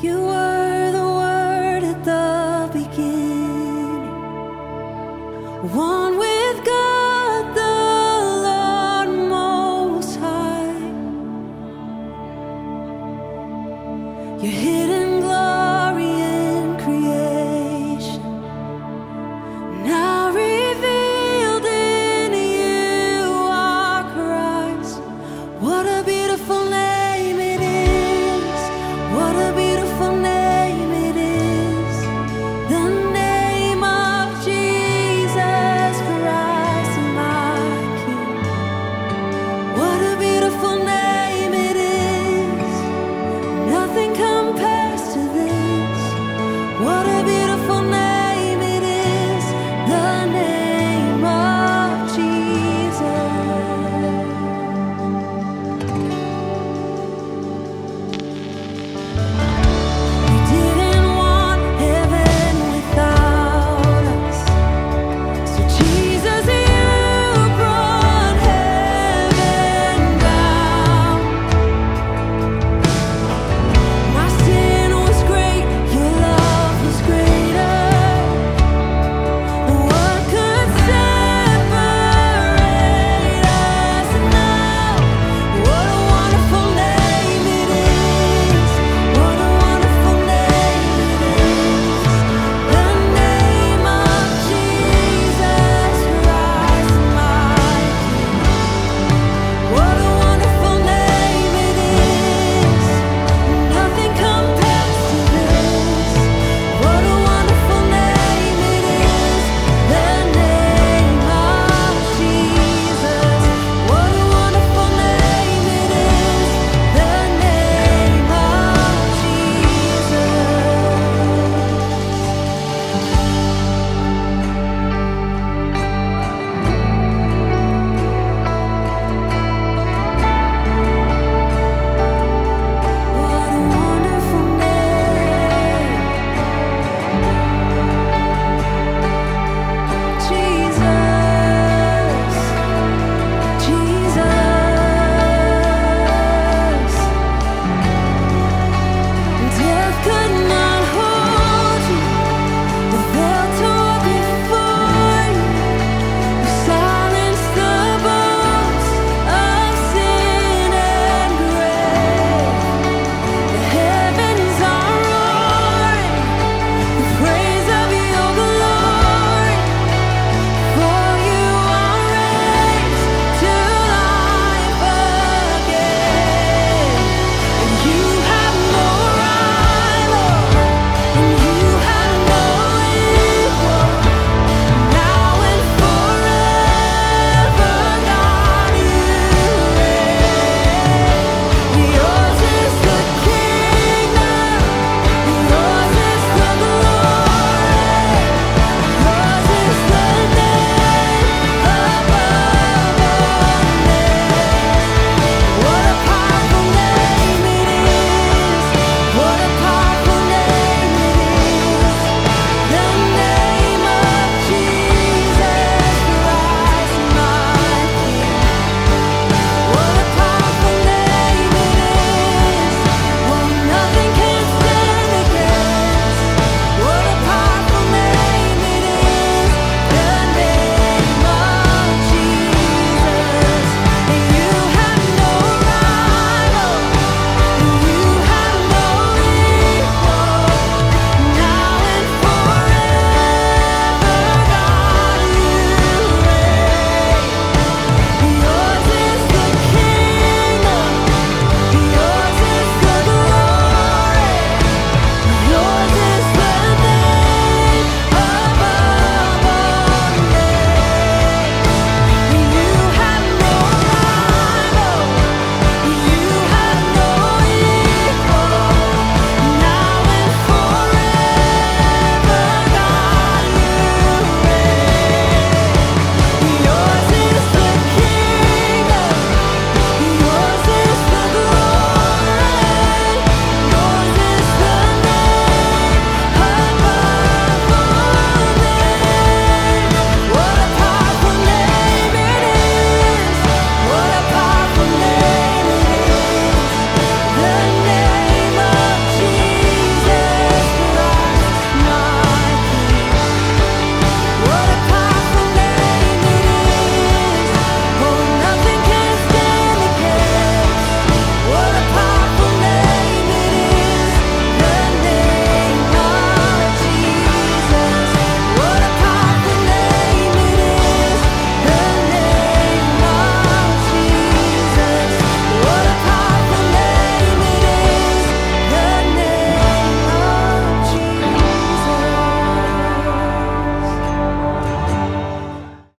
You were the word at the beginning, one